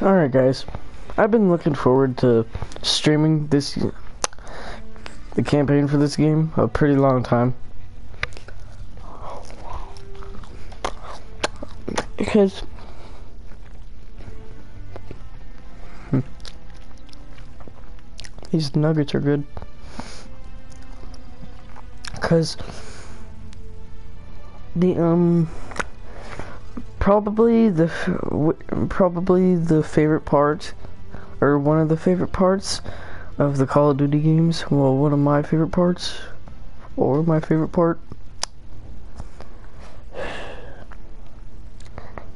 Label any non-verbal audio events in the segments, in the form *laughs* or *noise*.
Alright guys, I've been looking forward to streaming this, the campaign for this game, a pretty long time. Because, these nuggets are good. Because, the, um, probably the probably the favorite part or one of the favorite parts of the Call of Duty games. Well one of my favorite parts or my favorite part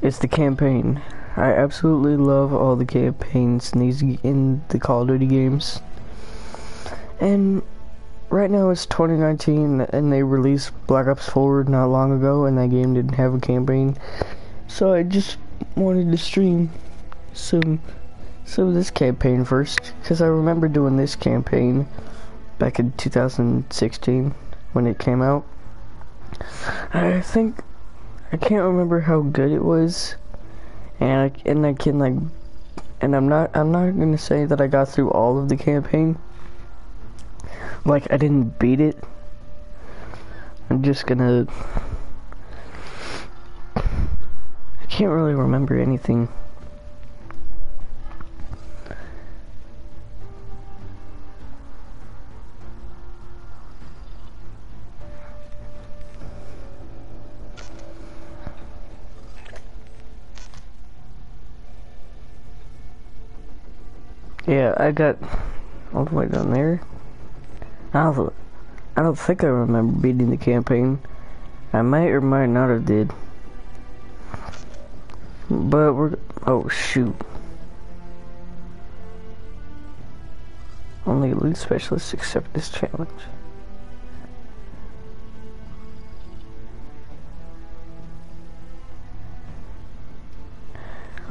is the campaign. I absolutely love all the campaigns in these in the Call of Duty games. And right now it's 2019 and they released Black Ops 4 not long ago and that game didn't have a campaign so I just wanted to stream some some of this campaign first because I remember doing this campaign back in 2016 when it came out. I think I can't remember how good it was, and I, and I can like, and I'm not I'm not gonna say that I got through all of the campaign. Like I didn't beat it. I'm just gonna can't really remember anything. Yeah, I got all the way down there. I don't, I don't think I remember beating the campaign. I might or might not have did. But we're... Oh, shoot. Only elite specialists accept this challenge.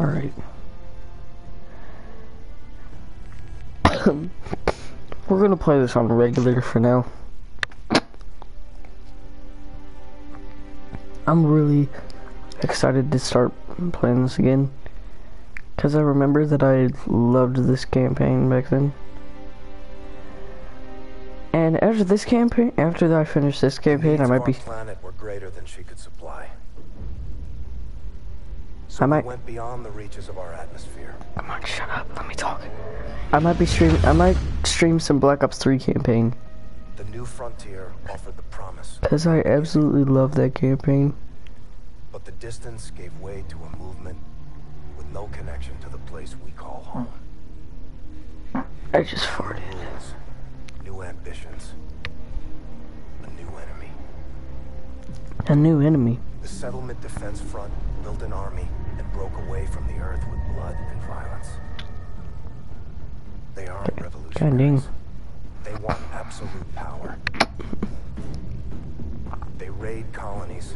Alright. *coughs* we're gonna play this on regular for now. I'm really excited to start playing this again. Because I remember that I loved this campaign back then. And after this campaign, after I finish this campaign, I might be. planet were greater than she could supply. So I might went beyond the reaches of our atmosphere. Come on, shut up. Let me talk. I might be stream. I might stream some Black Ops 3 campaign. The new frontier offered the promise. Cause I absolutely love that campaign. But the distance gave way to a movement with no connection to the place we call home. I just farted. Rules, new ambitions, a new enemy. A new enemy. The settlement defense front built an army and broke away from the earth with blood and violence. They aren't revolutionaries. They want absolute power. They raid colonies,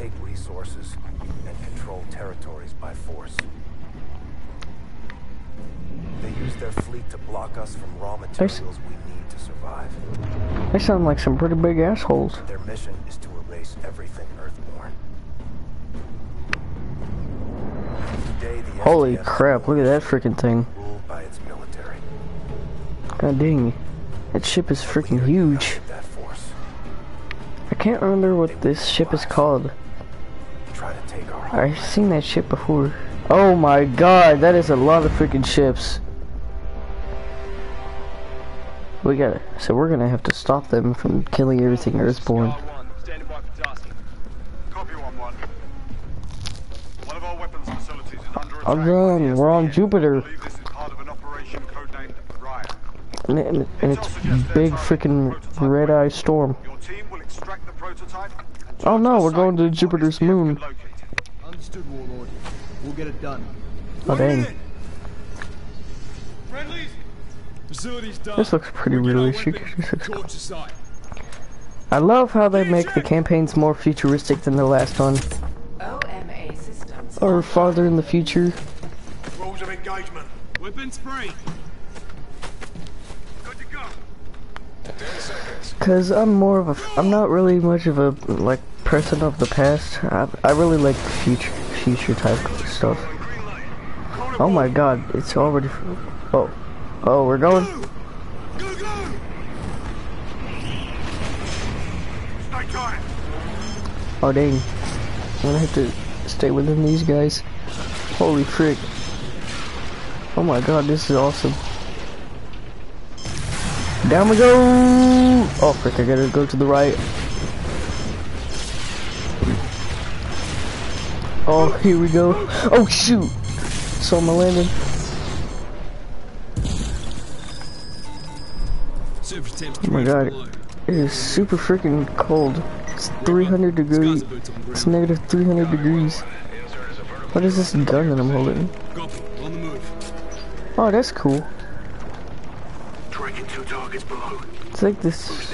take resources, and control territories by force. They use their fleet to block us from raw materials we need to survive. They sound like some pretty big assholes. Their mission is to erase everything Earthborn. Today, the Holy SDS crap, look at that freaking thing. Ruled by its military. God dang. That ship is freaking huge. I can't remember what this ship is called. I've seen that ship before. Oh my god, that is a lot of freaking ships. We got it. So we're gonna have to stop them from killing everything Earthborn. I'm wrong, we're on Jupiter. I believe this is part of an operation codenamed Riot. And, and, and it's big freaking red eye storm. Your team will extract the prototype. and Oh no, we're going to Jupiter's moon. Located. Understood, Warlord. We'll get it done. Oh dang. Friendlies! Facility's done. This looks pretty We'll realistic. weapons This looks and cool. torch the site. I love how they make the campaigns more futuristic than the last one. OMA systems. Or farther in the future. Rules of engagement. Weapons free. Good to go. Cause I'm more of a, I'm not really much of a, like, person of the past. I, I really like the future, future type stuff. Oh my god, it's already. Oh, oh, we're going. Oh dang, I'm gonna have to stay within these guys. Holy frick! Oh my god, this is awesome. Down we go! Oh frick, I gotta go to the right. Oh, here we go. Oh shoot! So I'm landing. Oh my god. It is super freaking cold. It's 300 degrees. It's negative 300 degrees. What is this gun that I'm holding? Oh, that's cool. It's like this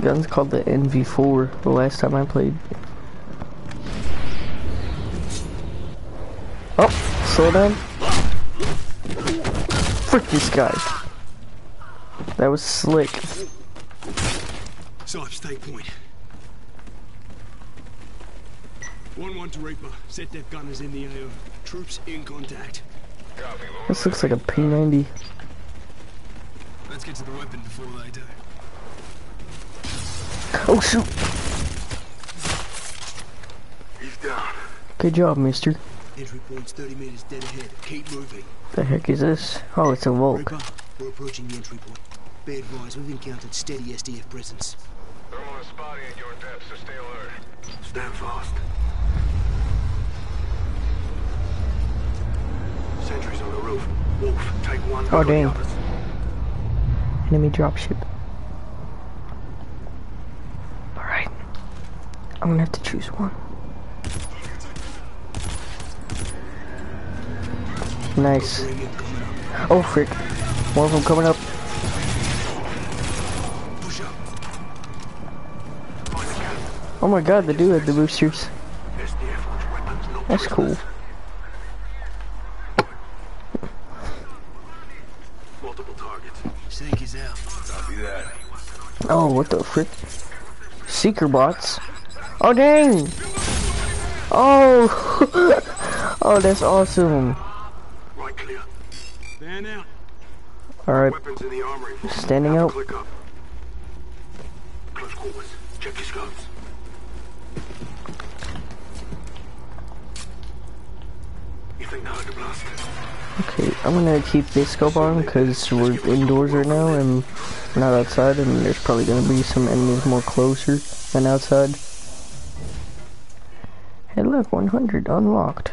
gun's called the NV4 the last time I played. Oh, slow down. Frick this guy. That was slick. Snipe, stay point. 1-1 to Reaper. Set def gunners in the AO. Troops in contact. This looks like a P90. Let's get to the weapon before they do. Oh shoot! He's down. Good job, mister. Entry point's 30 meters dead ahead. Keep moving. The heck is this? Oh, it's a Volk. Reaper, we're approaching the entry point. Be advised, we've encountered steady SDF presence. Thermal is spotty at your depth, so stay alert. Stand fast. Sentries on the roof. Wolf, take one. Oh, cover the dang. others. Enemy dropship. Alright. I'm gonna have to choose one. Nice. Oh frick. More of them coming up. Oh my god, they do have the boosters. That's cool. Oh, what the frick? Seeker bots. Oh dang! Oh! *laughs* oh, that's awesome. Right clear. Fan out. Alright, Weapons in the armory. Standing out. Click up. Close quarters. Check your scopes. You think the Hydra blast? okay, I'm gonna keep this scope on because we're indoors right now and we're not outside and there's probably gonna be some enemies more closer than outside. Hey look, 100 unlocked.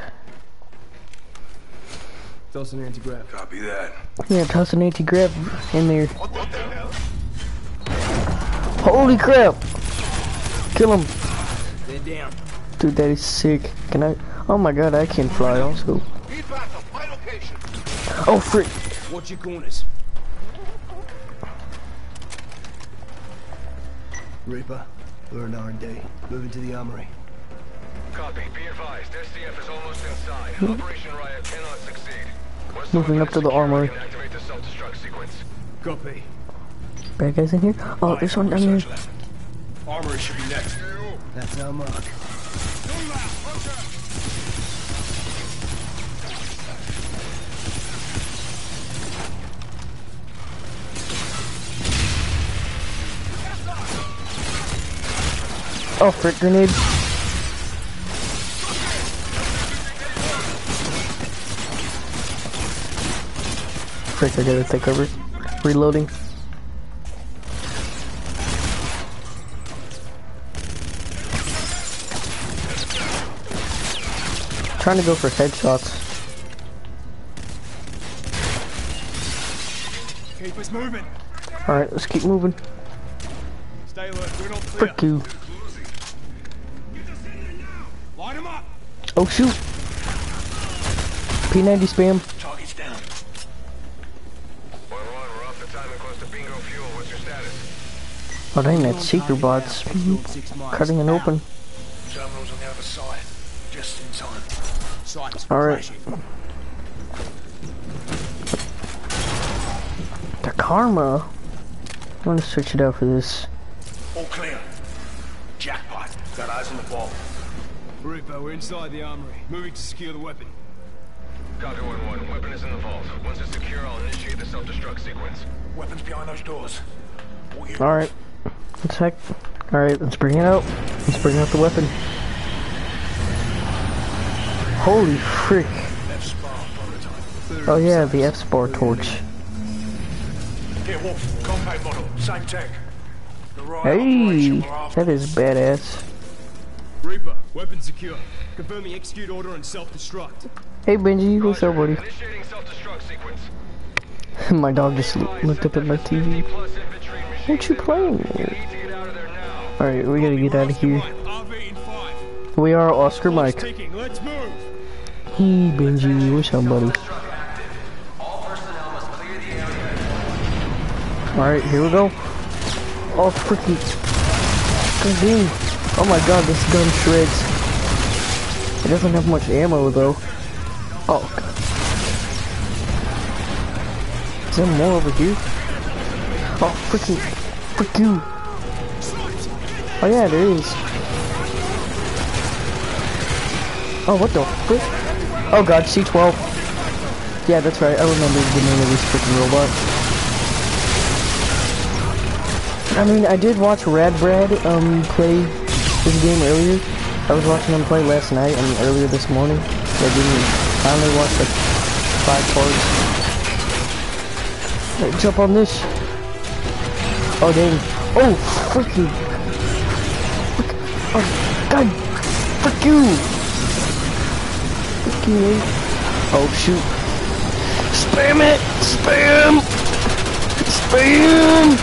Toss an anti-grav. Copy that. Yeah, toss an anti-grav in there. Holy crap! Kill him! They're down. Dude, that is sick. Can I? Oh my god, I can fly also. Feedback to my location. Oh frick! Watch your corners. Reaper, we're an R&D. Moving to the armory. Copy. Be advised. SDF is almost inside. Hmm? Operation Riot cannot succeed. Once Moving up to the armory. Activate the self-destruct sequence. Copy. Bad guys in here? Oh, there's one down there. Armory should be next. That's our mark. Oh, frick grenade. Frick, I gotta take over. Reloading. Trying to go for headshots. Keep us moving. Alright, let's keep moving. Stay alert. We're not clear. Frick you. Up. Oh shoot! P90 spam. Target's down. One one. We're off the time and close to bingo fuel. What's your status? Oh dang, that seeker bot's cutting it open. Terminals on the other side. Just in time. Sights. All right. The karma. I'm gonna switch it out for this. All clear. Jackpot. Got eyes on the ball. Reaper, we're inside the armory. Moving to secure the weapon. Copy 1-1. Weapon is in the vault. Once it's secure, I'll initiate the self-destruct sequence. Weapons behind those doors. Alright. Let's heck. Alright, let's bring it out. Let's bring out the weapon. Holy frick. Oh yeah, the F-Spar torch. Here, Wolf. Compact model. Same tech. The right Hey, operation will after- that is badass. Reaper, weapon secure. Confirming execute order and self-destruct. Hey Benji, what's up buddy? Initiating self-destruct sequence. *laughs* My dog just looked up at my TV. What you playing? Alright, we gotta get out of here. We are Oscar Mike. Hey Benji, what's up buddy? Alright, here we go. Oh freaking. Oh my god, this gun shreds. It doesn't have much ammo though. Oh there more over here? Oh freaking frick you. Oh yeah, there is. Oh what the frick? Oh god, C12. Yeah, that's right, I remember the name of this freaking robot. I mean, I did watch Rad Brad um play this game earlier. I was watching him play last night and earlier this morning. I didn't. I only watched like five parts. Hey, jump on this. Oh dang! Oh freaking! Frick. Oh god! Frick you! Frick you! Eh? Oh shoot! Spam it! Spam! Spam!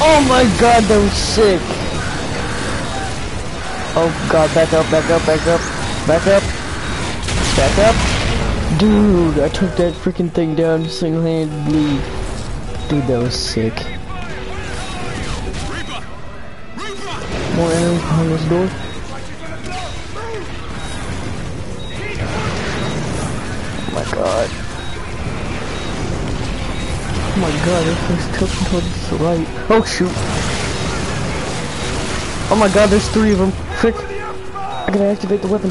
Oh my god, that was sick. Oh god, back up, back up, back up, back up, back up. Dude, I took that freaking thing down single-handedly. Dude, that was sick. More enemies behind this door. Oh my god. Oh my god, everything's tilting towards the right. Oh shoot. Oh my god, there's three of them. Frick. I gotta activate the weapon.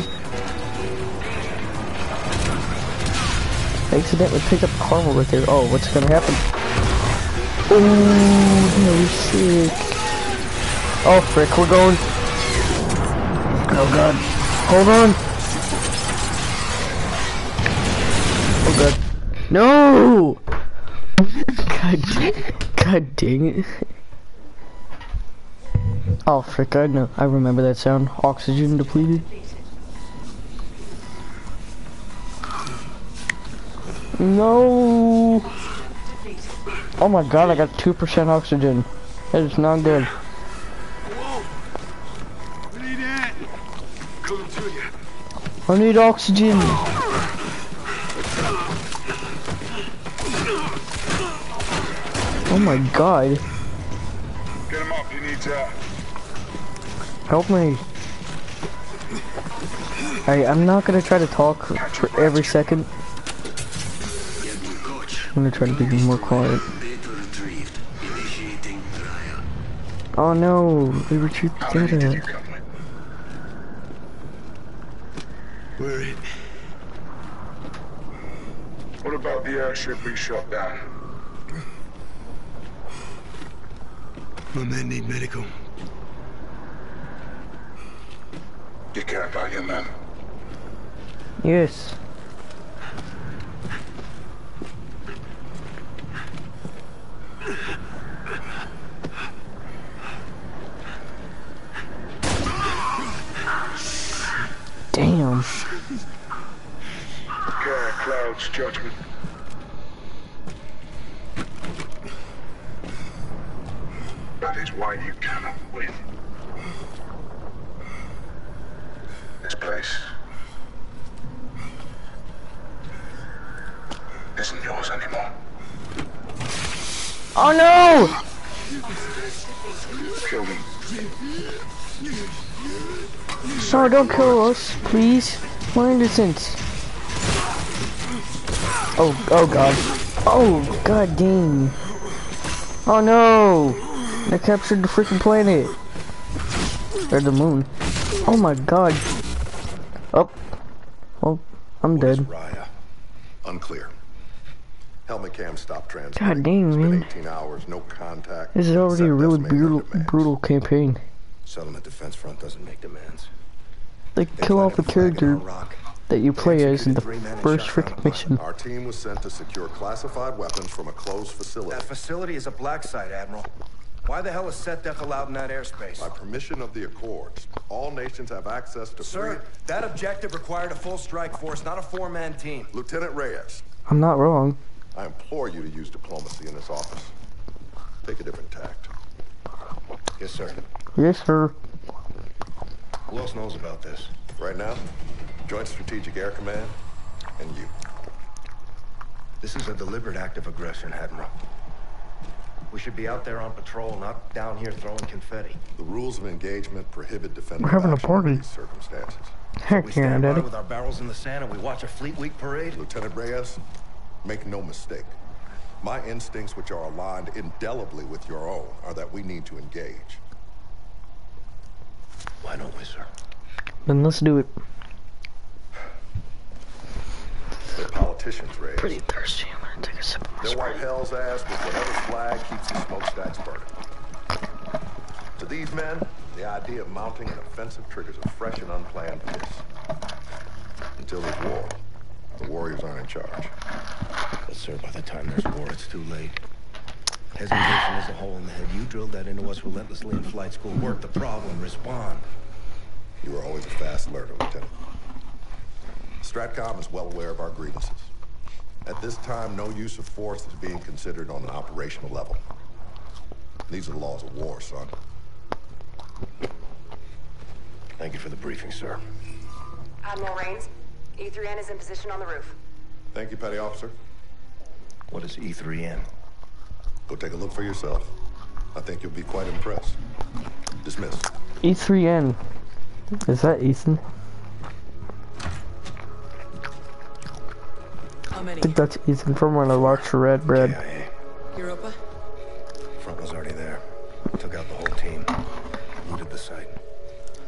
Accidentally picked up Carvel right there. Oh, what's gonna happen? Oh, was sick. Oh frick, we're going. Oh god. Hold on. Oh god. No! God, God dang it. Oh frick, I know. I remember that sound. Oxygen depleted. No! Oh my god, I got 2% oxygen. That is not good. We need that. Coming to you. I need oxygen. Oh my god. Get him up, he needs help. Help me. I, I'm not gonna try to talk for every second. I'm gonna try to be more quiet. Data retrieved. Initiating trial. Oh no, they retrieved How many did you data. come with? We're in. What about the airship we shot down? My men need medical. You care about your men. Yes. Damn. Care clouds judgment. That is why you cannot win. This place isn't yours anymore. Oh no! No, don't kill us, please. We're innocent. Oh, oh god. Oh, god dang. Oh no! They captured the freaking planet. Or the moon. Oh my god. Oh. Well, I'm What dead. Raya? Unclear. Helmet cam stopped translating. God dang, man. 18 hours, no contact. This is already a really brutal, brutal campaign. Settlement Defense Front doesn't make demands. They They kill off the planted a flag in character. That you play as in the executed three men and first shot down freaking mission. Our team was sent to secure classified weapons from a closed facility. That facility is a black site, Admiral. Why the hell is SetDef allowed in that airspace? By permission of the Accords, all nations have access to Sir, free... that objective required a full strike force, not a four-man team. Lieutenant Reyes, I'm not wrong. I implore you to use diplomacy in this office. Take a different tact. Yes, sir. Yes, sir. Who else knows about this? Right now, Joint Strategic Air Command and you. This is a deliberate act of aggression, Admiral. We should be out there on patrol, not down here throwing confetti. The rules of engagement prohibit defending We're having a party. these circumstances. Heck We yeah, stand by daddy. with our barrels in the sand and we watch a Fleet Week parade? Lieutenant Reyes, make no mistake. My instincts, which are aligned indelibly with your own, are that we need to engage. Why don't we, sir? Then let's do it. They're politicians, Reyes. Pretty thirsty. I'm gonna take a sip of my They'll wipe hell's ass with whatever flag keeps the smokestacks burning. To these men, the idea of mounting an offensive triggers a fresh and unplanned bliss. Until there's war, the warriors aren't in charge. But, sir, by the time there's war, it's too late. Hesitation is a hole in the head. You drilled that into us relentlessly in flight school. Work the problem, respond. You were always a fast learner, Lieutenant. Stratcom is well aware of our grievances. At this time, no use of force is being considered on an operational level. These are the laws of war, son. Thank you for the briefing, sir. Admiral Raines, E3N is in position on the roof. Thank you, Petty Officer. What is E E3N? Go take a look for yourself. I think you'll be quite impressed. Dismissed. E3N. Is that Ethan? I think that's Ethan from when I watched Rad Brad. KIA. Europa? Front was already there. Took out the whole team. Looted the site.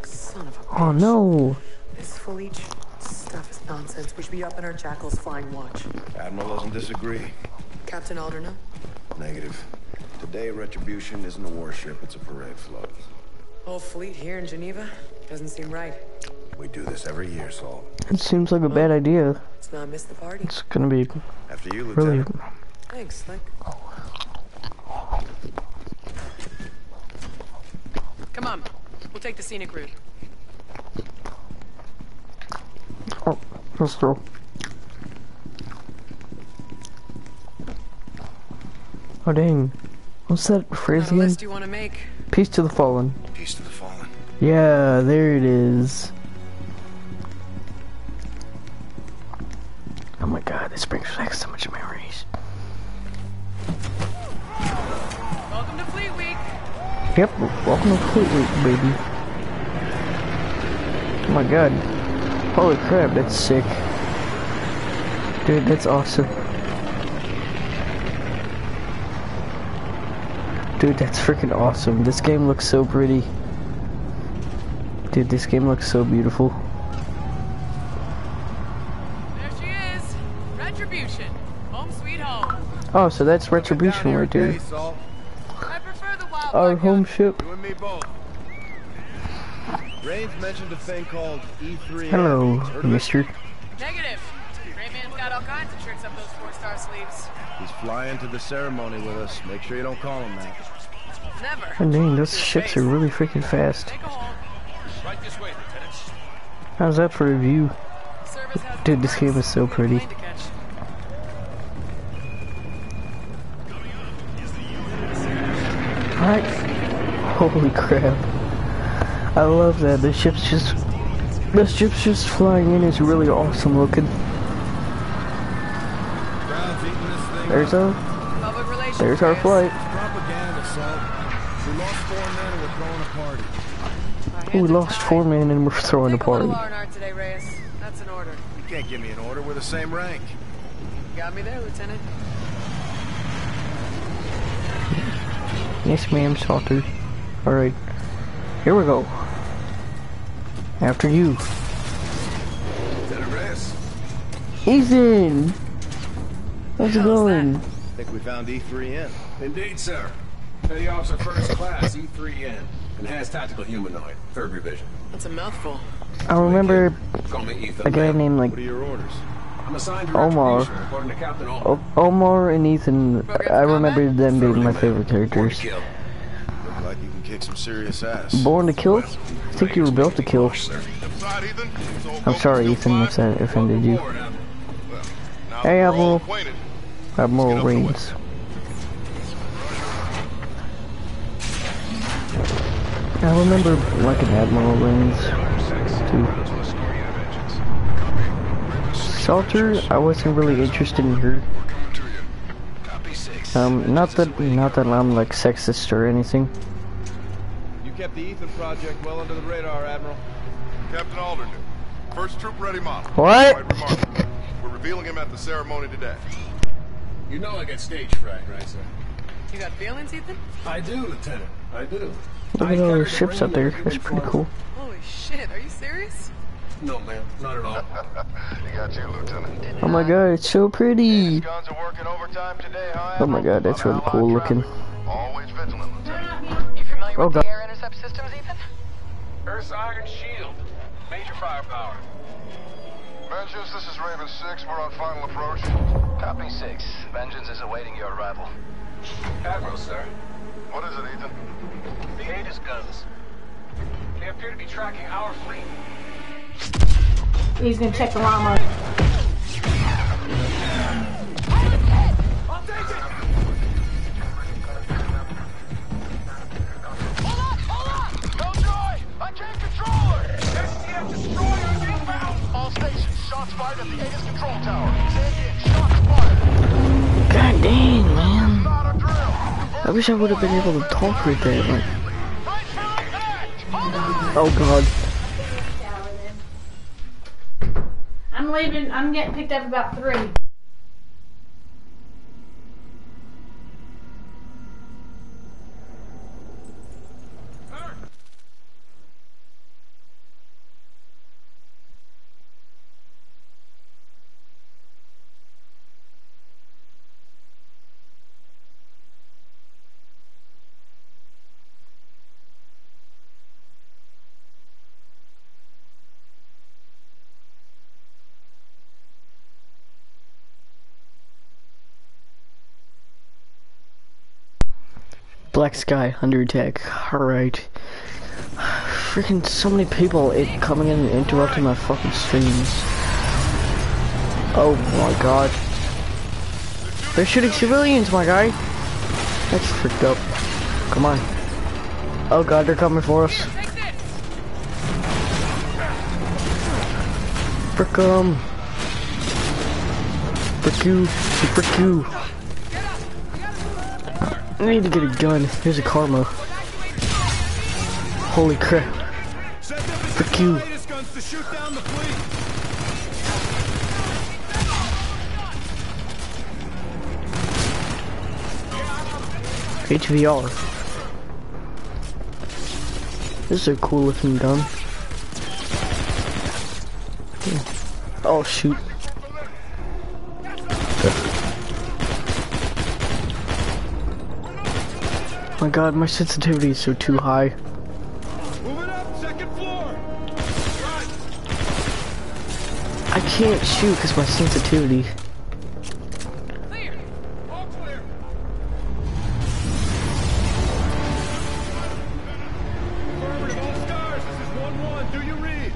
Son of a Oh bitch. no. This footage stuff is nonsense. We should be up in our jackals flying watch. Admiral doesn't disagree. Captain Alderna? Negative. Today, Retribution isn't a warship, it's a parade float. Whole fleet here in Geneva? Doesn't seem right. We do this every year, Saul. It seems like a bad oh. idea. Let's not miss the party. It's gonna be After you, really. Lieutenant. Thanks, Slick. Come on. We'll take the scenic route. Oh, let's go. Oh dang. What's that phrase Not a again? you want to make. Peace to the fallen. Peace to the fallen. Yeah, there it is. Yep, welcome to Fleet Week, baby. Oh my god. Holy crap, that's sick. Dude, that's awesome. Dude, that's freaking awesome. This game looks so pretty. Dude, this game looks so beautiful. There she is. Retribution. Home sweet home. Oh, so that's Retribution right there. I prefer the wild Our home ship. You and me both. Raines mentioned a thing called E3. Hello, Heard of it? mister. Negative. Rayman's got all kinds of tricks up those four-star sleeves. He's flying to the ceremony with us. Make sure you don't call him that. Never. Oh dang, those ships are really freaking fast. Take a hold. Right this way, Lieutenant. How's that for a view? Dude, this game is so pretty. Plane to catch. Alright. Holy crap. I love that. The ship's just... The ship's just flying in is really awesome looking. Crowd's eating this thing There's up. a... Public relations. There's our flight. We lost four men and we're throwing a party. Our Ooh, hands we are lost tied. four men and we're throwing a Take a little party. R&R today, Reyes. That's an order. You can't give me an order. We're the same rank. Got me there, Lieutenant. Yes, ma'am, Salter. Alright. Here we go. After you. Lieutenant Reyes, Ethan! How's it going? I Think we found E3N. Indeed, sir. Petty Officer First Class, E3N. Enhanced Tactical Humanoid. Third revision. That's a mouthful. I remember Call me Ethan. a guy named like What are your orders? Omar. O- Omar and Ethan. I remember them being my favorite characters. Born to kill? I think you were built to kill. I'm sorry, Ethan, if that offended you. Hey, Admiral. Admiral Raines. I remember like an Admiral Raines too. Salter, I wasn't really interested in her. Um, not that not that I'm like sexist or anything. You kept the Ethan project well under the radar, Admiral. Captain Alderton, first troop ready model. What? Quite remarkable. We're revealing him at the ceremony today. You know I get stage fright, right, sir? You got feelings, Ethan? I do, Lieutenant. I do. Look I at all those the ships out there. That's pretty cool. Holy shit, are you serious? No, ma'am. Not at all. *laughs* he got you, Lieutenant. Oh my god, it's so pretty. Guns are working overtime today, huh? Oh my god, that's really cool looking. Always vigilant, Lieutenant. You familiar Oh with god. the air intercept systems, Ethan? Earth's Iron Shield. Major firepower. Vengeance, this is Raven 6. We're on final approach. Copy 6. Vengeance is awaiting your arrival. Admiral, sir. What is it, Ethan? The Aegis guns. They appear to be tracking our fleet. He's gonna check the llama. God dang, man. I wish I would have been able to talk right there. Like, oh god. I'm getting picked up about three. Black Sky under attack. Alright. Freaking so many people it coming in and interrupting my fucking streams. Oh my god. They're shooting civilians, my guy. That's freaked up. Come on. Oh god, they're coming for us. Frick 'em. Frick you. Frick you. I need to get a gun. Here's a karma. Holy crap. Frick you. HVR. This is a cool looking gun. Oh shoot. My god, my sensitivity is so too high. I can't shoot because my sensitivity. Clear. Clear. Stars. 1-1. Do you read?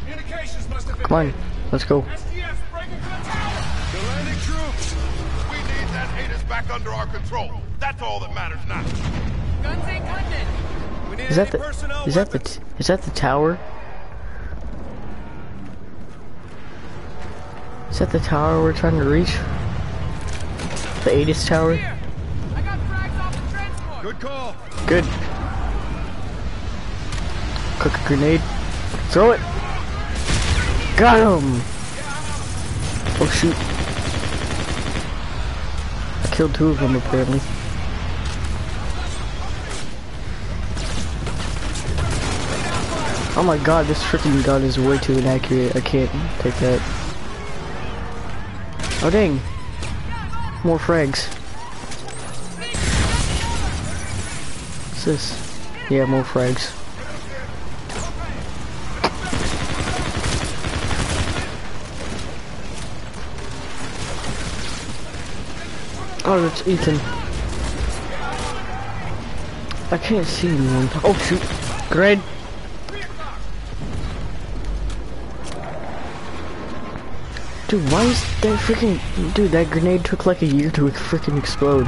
Communications must have been Come on, let's go. The. Landing troops! We need that Aegis back under our control. That's all that matters now. Guns ain't cutting it. We need Is that the personnel is that the t- is that the tower? Is that the tower we're trying to reach? The Aegis tower? I got frags off the transport. Good call. Good. Cook a grenade. Throw it. Got him. Oh shoot. I killed two of them apparently. Oh my god, this freaking gun is way too inaccurate. I can't take that. Oh dang. More frags. What's this? Yeah, more frags. Oh, that's Ethan. I can't see anyone. Oh shoot. Grenade. Dude, why is that freaking... Dude, that grenade took like a year to freaking explode.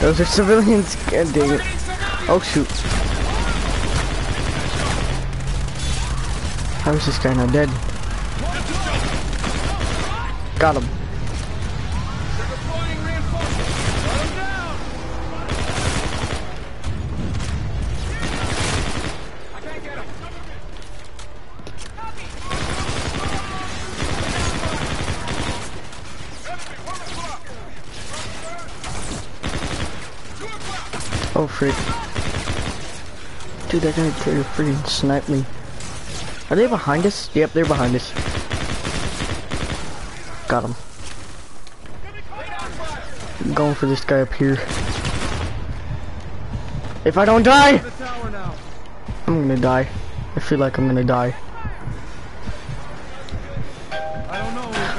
Those are civilians. God dang it. Oh shoot. How is this guy not dead? Got him. Oh frick. Dude, that guy there freaking sniped me. Are they behind us? Yep, they're behind us. Got him. I'm going for this guy up here. If I don't die! I'm gonna die. I feel like I'm gonna die.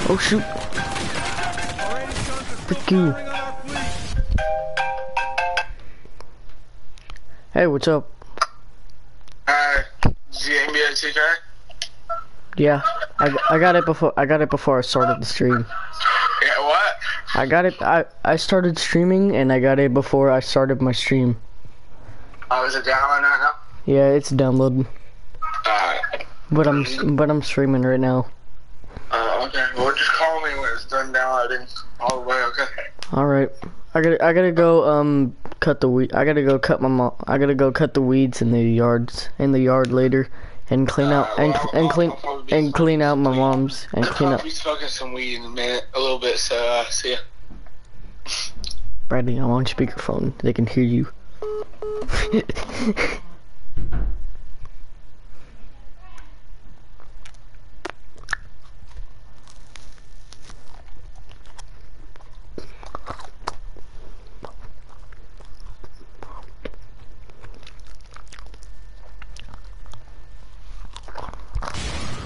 Oh shoot. Frick you. Hey, what's up? Uh, NBA 2K? Yeah, I, I got it before I got it before I started the stream. Yeah, what? I got it. I I started streaming and I got it before I started my stream. Oh, is it downloading right now? Yeah, it's downloading. Alright. But I'm but I'm streaming right now. Uh, okay. Well, just call me when it's done downloading all the way, okay? All right. I gotta I gotta go um cut the weed. I gotta go cut my mom. I gotta go cut the weeds in the yards in the yard later and clean out and and clean and clean out my mom's and I'll clean up. probably be smoking some weed in a minute, a little bit, so, uh, see ya. Bradley, I'm on speakerphone. They can hear you. *laughs*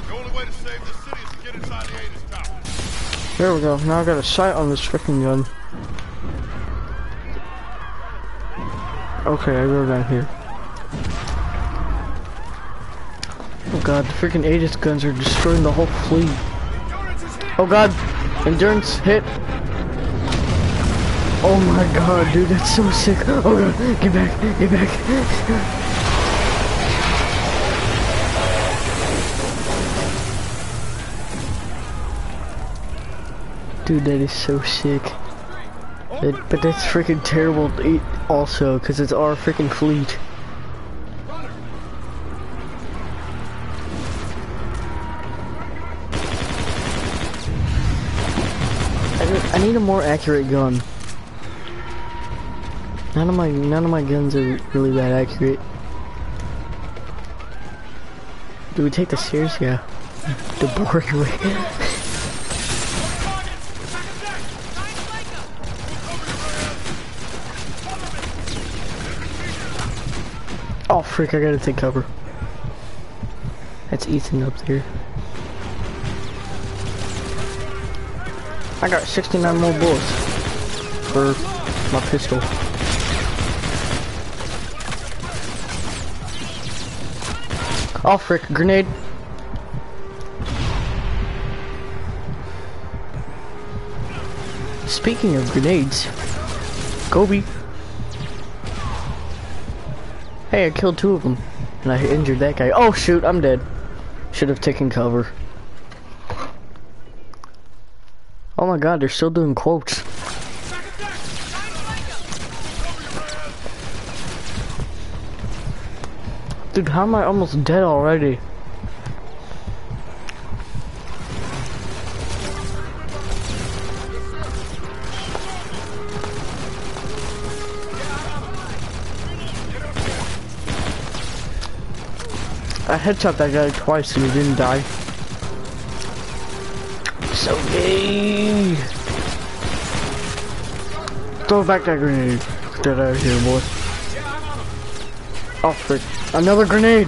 The only way to save this city is to get inside the Aegis Tower. There we go. Now I got a sight on this freaking gun. Okay, I go down here. Oh god, the freaking Aegis guns are destroying the whole fleet. Oh god, endurance hit. Oh my god, dude, that's so sick. Oh god, get back, get back. Dude, that is so sick. That, but that's freaking terrible also, because it's our freaking fleet. I need, I need a more accurate gun. None of my none of my guns are really that accurate. Do we take the stairs? Yeah. *laughs* The boring *laughs* way. Oh frick, I gotta take cover. That's Ethan up there. I got 69 more bullets for my pistol. Oh frick, grenade. Speaking of grenades, Kobe. Hey, I killed two of them. And I injured that guy. Oh shoot, I'm dead. Should have taken cover. Oh my god, they're still doing quotes. Dude, how am I almost dead already? Headshot that guy twice and he didn't die. so gay. Throw back that grenade. Get out of here, boy. Oh, frick. Another grenade!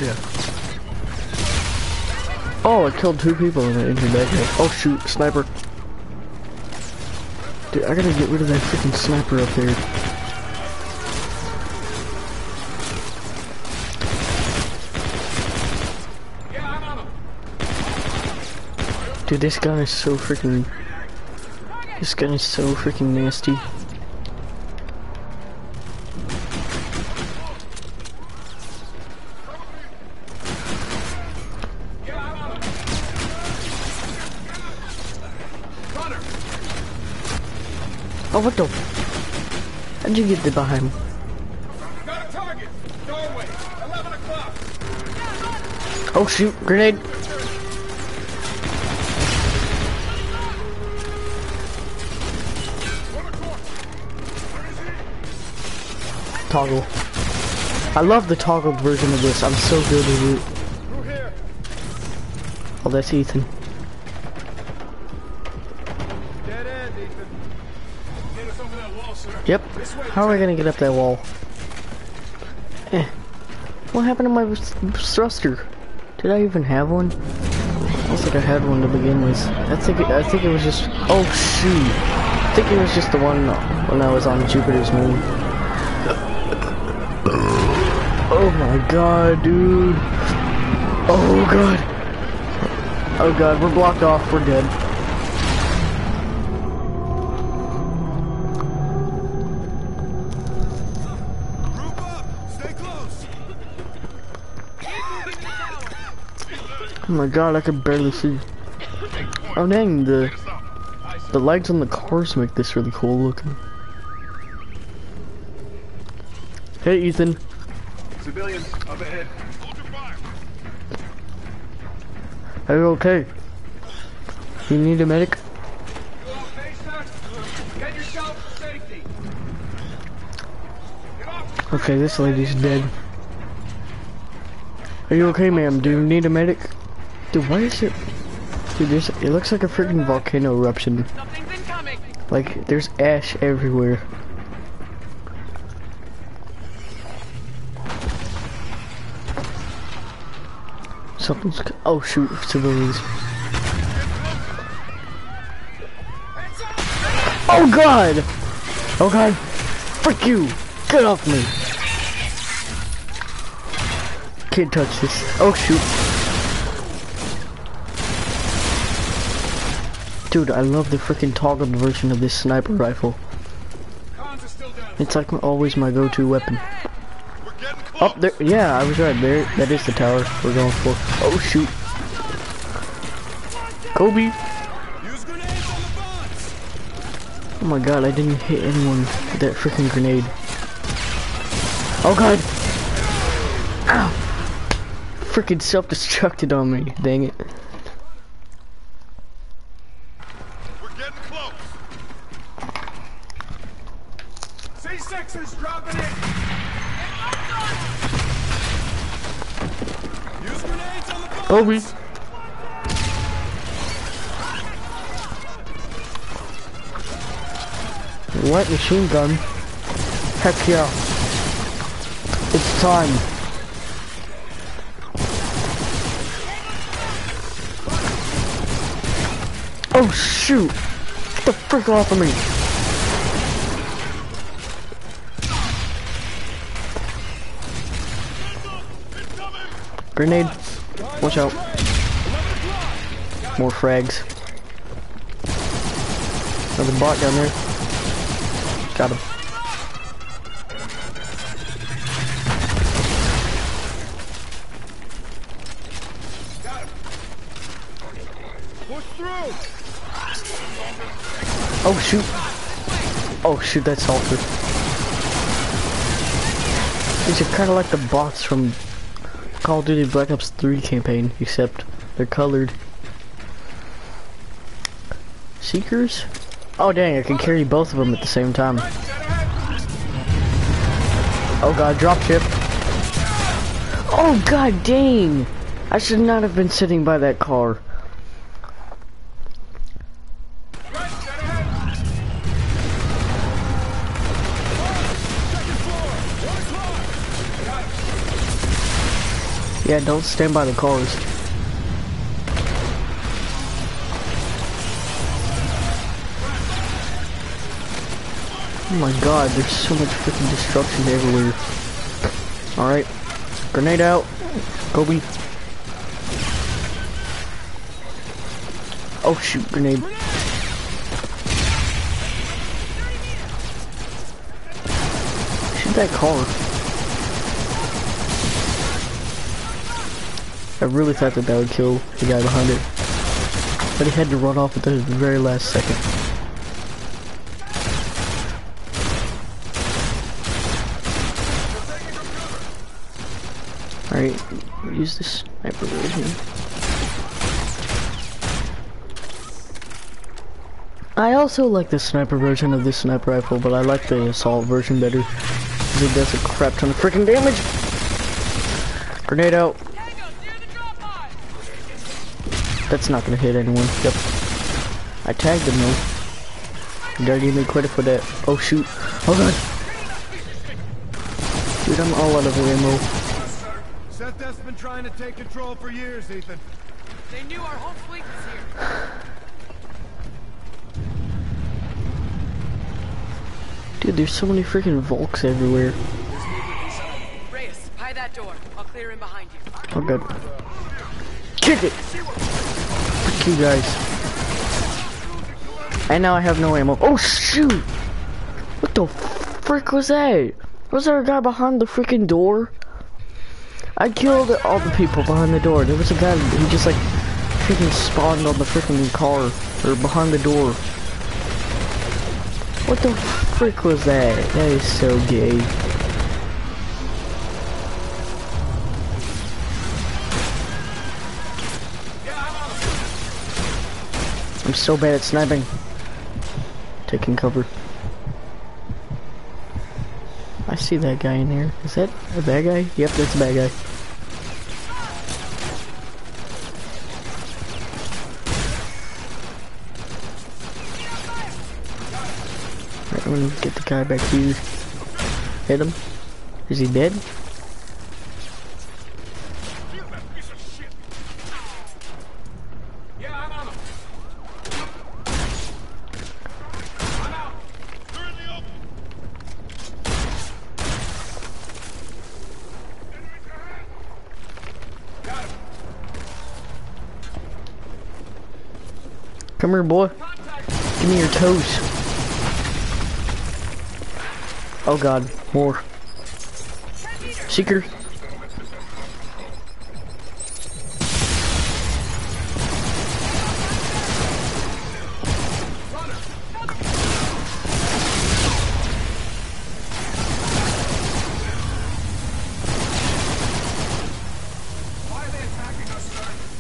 Oh, I killed two people and I injured that guy. Oh, shoot. Sniper. Dude, I gotta get rid of that freaking sniper up there. Dude, this gun is so freaking... This gun is so freaking nasty. Oh, what the? How'd you get the behind? Got a target. Doorway. 11 o'clock. Oh shoot, grenade. Toggle. I love the toggled version of this. I'm so good at it. Oh, that's Ethan. Yep. How are we gonna get up that wall? Eh. What happened to my thruster? Did I even have one? I don't think I had one to begin with. I think it, I think it was just. Oh shoot! I think it was just the one when I was on Jupiter's moon. My god, dude! Oh god! Oh god, we're blocked off. We're dead. Oh my god, I can barely see. Oh dang, the the lights on the cars make this really cool looking. Hey Ethan. Civilians up ahead. Are you okay? You need a medic? Get yourself to safety. Okay, this lady's dead. Are you okay, ma'am? Do you need a medic? Dude, why is it? Dude, there's, it looks like a freaking volcano eruption. Like, there's ash everywhere. Oh shoot, civilians. Oh god! Oh god! Frick you! Get off me! Can't touch this. Oh shoot. Dude, I love the freaking toggle version of this sniper rifle. It's like always my go-to weapon. Up there, yeah, I was right there. That is the tower we're going for. Oh shoot. Kobe. Oh my god, I didn't hit anyone with that freaking grenade. Oh god. Ow. Freaking self-destructed on me, dang it. C6 is dropping in. Use the Light machine gun. Heck yeah. It's time. Oh shoot! Get the frick off of me! Grenade. Watch out. More frags. Another bot down there. Got him. Oh shoot. Oh shoot, that's Salter. These are kinda like the bots from Call of Duty Black Ops 3 campaign, except they're colored. Seekers? Oh dang, I can carry both of them at the same time. Oh god, dropship. Oh god dang! I should not have been sitting by that car. Yeah, don't stand by the cars. Oh my god, there's so much freaking destruction everywhere. Alright. Grenade out. Kobe. Oh shoot, grenade. Shoot that car. I really thought that that would kill the guy behind it. But he had to run off at the very last second. Alright, use this sniper version. I also like the sniper version of this sniper rifle, but I like the assault version better. Because it does a crap ton of freaking damage. Grenade out. That's not gonna hit anyone. Yep. I tagged him though. You gotta give me credit for that. Oh shoot. Oh god. Dude, I'm all out of ammo. Seth has been trying to take control for years, Ethan. They knew our whole fleet was here. Dude, there's so many freaking Volks everywhere. Reyes, pie that door. I'll clear in behind you. Oh god. Kick it! You guys. And now I have no ammo. Oh shoot! What the frick was that? Was there a guy behind the freaking door? I killed all the people behind the door. There was a guy who just like freaking spawned on the freaking car or behind the door. What the frick was that? That is so gay. I'm so bad at sniping. Taking cover. I see that guy in here. Is that a bad guy? Yep, that's a bad guy. Right, I'm gonna get the guy back here. Hit him. Is he dead? Come here, boy. Give me your toes. Oh god, more. Seeker.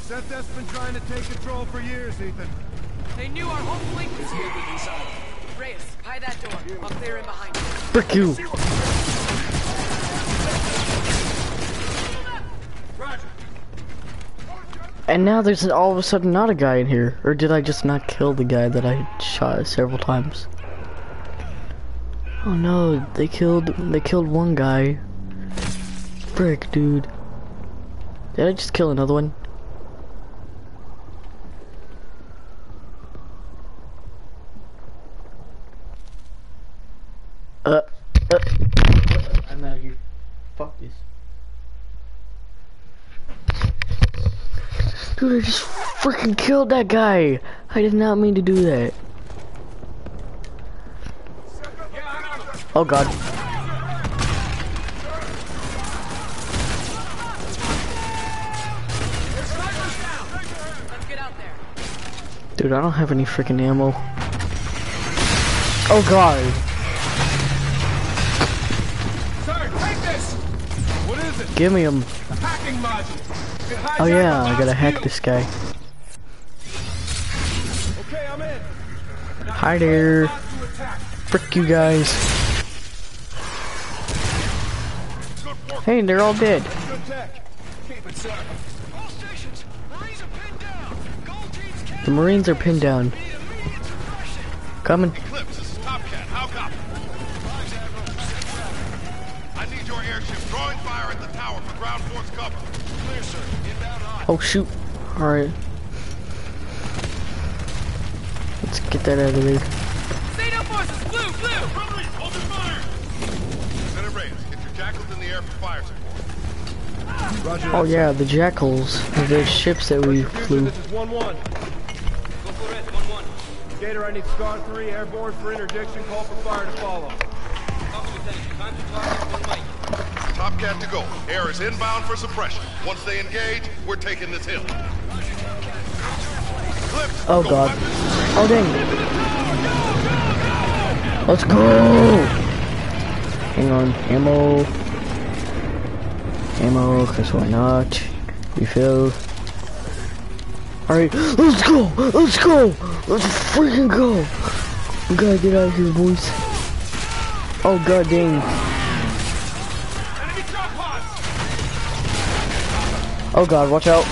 Seth has been trying to take control for years, Ethan. They knew our whole fleet was here. Reyes, pie that door. I'll clear in behind you. Frick you. And now there's all of a sudden not a guy in here. Or did I just not kill the guy that I shot several times? Oh no, they killed they killed one guy. Frick, dude. Did I just kill another one? Uh, uh, I'm out here. Fuck this. Dude, I just freaking killed that guy. I did not mean to do that. Oh god. Let's get out there. Dude, I don't have any freaking ammo. Oh god. Give me him. Oh yeah, I gotta hack this guy. Okay, I'm in. Hi there. Frick you guys. Hey, they're all dead. The Marines are pinned down. Coming. Eclipse, need your airship drawing fire at the tower for ground force cover. Oh shoot. Alright. Let's get that out of there. Zeta forces, blue, blue! Friendly, open fire! Lieutenant Reyes, get your jackals in the air for fire support. Roger. Oh yeah, the jackals. The ships that we flew. This is 1-1. Go for it, 1-1. Gator, I need Scar 3 airborne for interdiction. Call for fire to follow. Top cat to go. Air is inbound for suppression. Once they engage, we're taking this hill. Oh go god. Oh dang. Let's go! Hang on. Ammo. Ammo, cause why not? Refill. Alright, let's go! Let's go! Let's freaking go! We gotta get out of here, boys. Oh god dang. Oh god, watch out.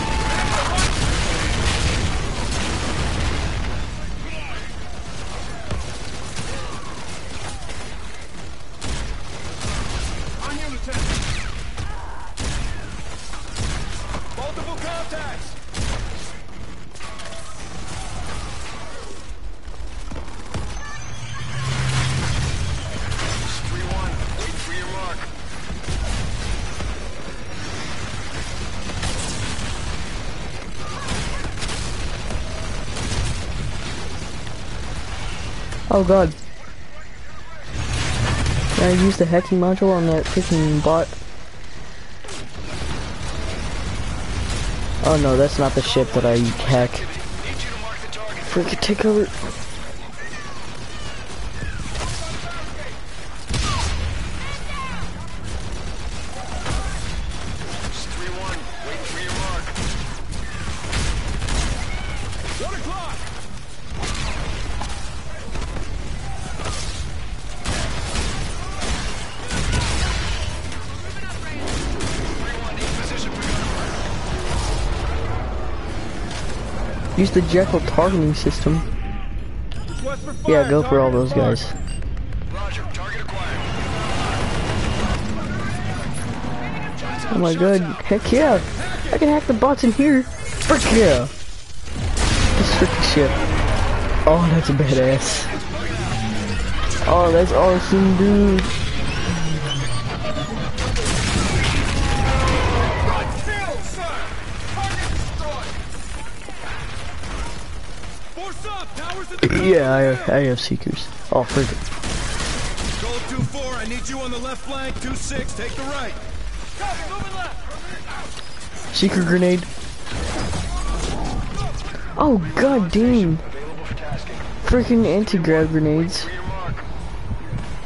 Multiple contacts. Oh god. I used the hacking module on that freaking bot? Oh no, that's not the ship that I hack. Freaking take cover. Use the Jackal targeting system. Yeah, go for all those guys. Oh my god, heck yeah! I can hack the bots in here! Frick yeah! This freaking ship. Oh, that's a badass. Oh, that's awesome, dude. *coughs* Yeah, I have, I have seekers. Oh, frick. Gold 2-4, I need you on the left flank. 2-6, take the right. Copy, moving left. Seeker grenade. Oh, god dang. Freaking anti-grav grenades.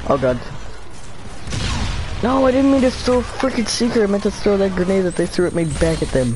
Oh god. No, I didn't mean to throw freaking seeker. I meant to throw that grenade that they threw at me back at them.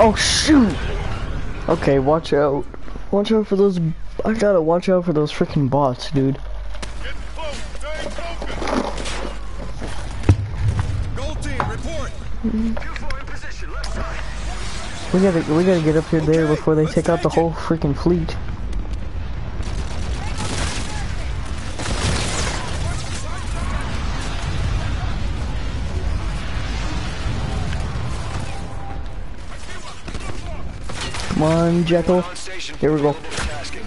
Oh shoot! Okay, watch out. Watch out for those. I gotta watch out for those freaking bots, dude. We gotta, we gotta get up here there before they take out the whole freaking fleet. Come on, Jackal. Here we go. Available for tasking.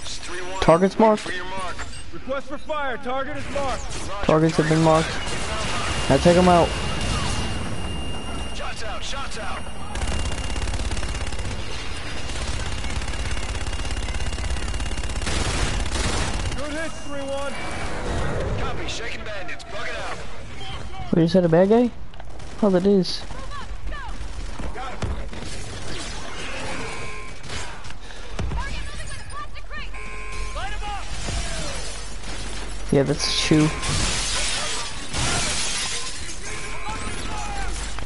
It's 3-1. Targets marked. For your mark. Request for fire, target is marked. Targets have been marked. Now take them out. Shots out. Shots out. Good hits, 3-1. Copy. Shaking bandits. Bug it out. What, is that a bad guy? Oh, that is. Yeah, that's true.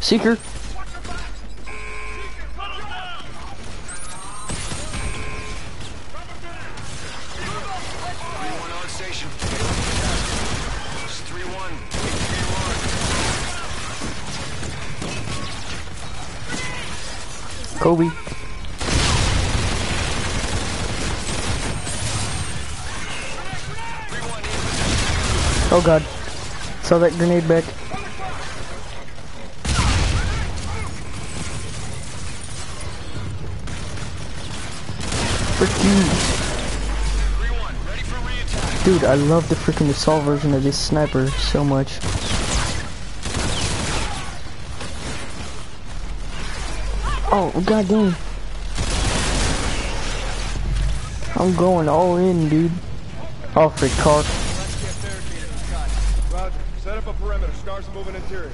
Seeker. Kobe. Oh god. Saw that grenade back. Dude, I love the freaking assault version of this sniper so much. Oh, god dang. I'm going all in, dude. Oh, frick, car. Roger. Set up a perimeter. Stars moving interior.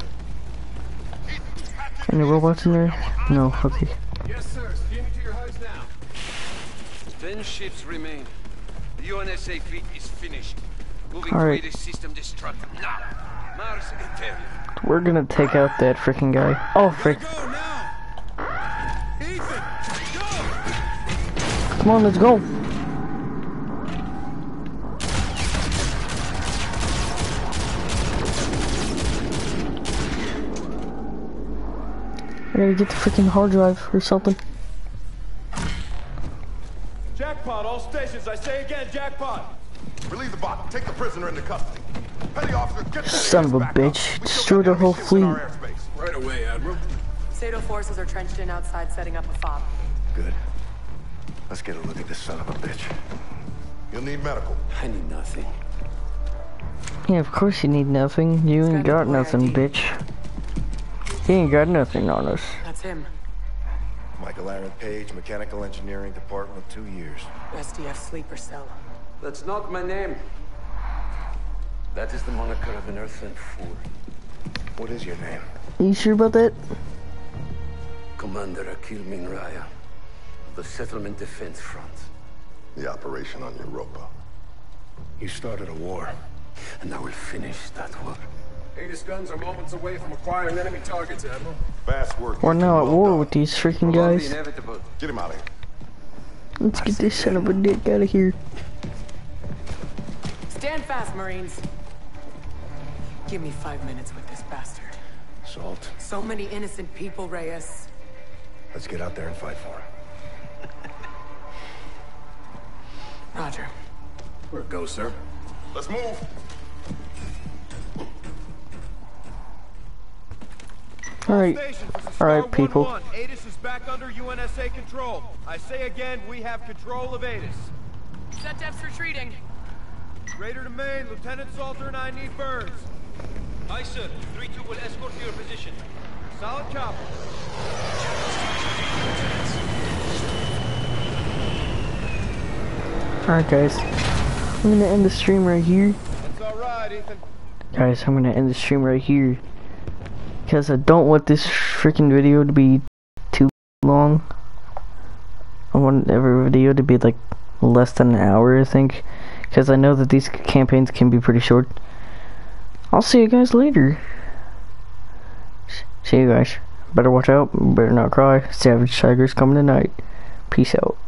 Any robots in there? No, okay. Yes, sir. Steaming to your house now. Ten ships remain. The UNSA fleet is finished. Moving All to system destruct. Now, Mars Interior. We're gonna take out that freaking guy. Oh, frick. Come on, let's go. I gotta get the freaking hard drive or something. Jackpot, all stations. I say again, jackpot. Relieve the bot. Take the prisoner into custody. Petty officer, get that Son of a bitch. Destroyed our whole fleet. Right away, Admiral. Sato forces are trenched in outside setting up a fob. Good. Let's get a look at this son of a bitch. You'll need medical. I need nothing. Yeah, of course you need nothing. You ain't got nothing, bitch. He ain't got nothing on us. That's him. Michael Aaron Page, Mechanical Engineering Department, two years. SDF sleeper cell. That's not my name. That is the moniker of an earthling fool. What is your name? Are You sure about that? Commander Akeel Min Riah of the Settlement Defense Front. The operation on Europa. You started a war. And I will finish that war. Aegis guns are moments away from acquiring enemy targets, Admiral. Fast work. We're now at war with these freaking guys. Get him out of here. Let's get this son of a dick out of here. Stand fast, Marines. Give me five minutes with this bastard. Salt. So many innocent people, Reyes. Let's get out there and fight for him. *laughs* Roger. Where it goes, sir? Let's move. Alright. Alright, people. One, Aegis is back under UNSA control. I say again, we have control of Aegis. SetDef's retreating. Raider to main, Lieutenant Salter and I need birds. Aye, sir. 3-2 will escort to your position. Solid copy. Alright, guys. I'm gonna end the stream right here. That's all right, Ethan. Guys, I'm gonna end the stream right here. Because I don't want this freaking video to be too long. I want every video to be like less than an hour, I think. Because I know that these campaigns can be pretty short. I'll see you guys later. See you guys. Better watch out. Better not cry. Savage Tiger's coming tonight. Peace out.